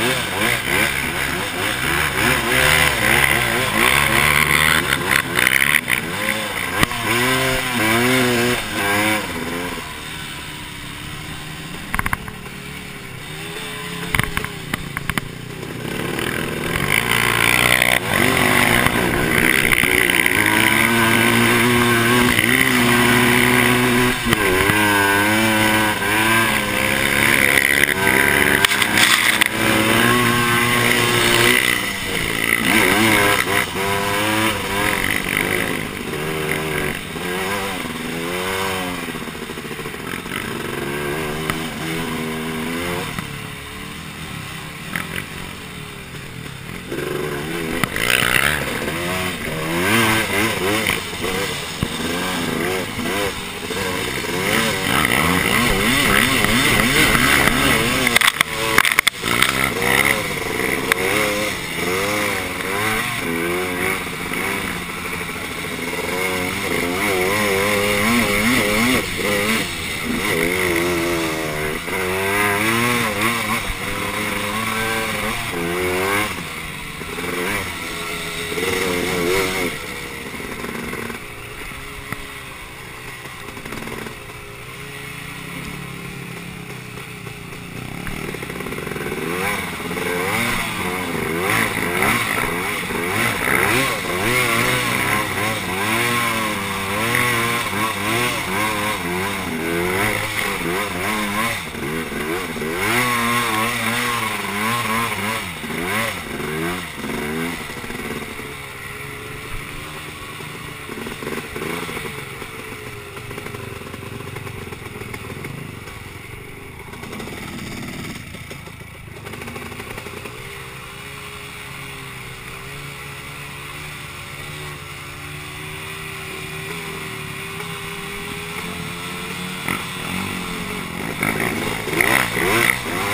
Yeah. Yeah, yeah, yeah.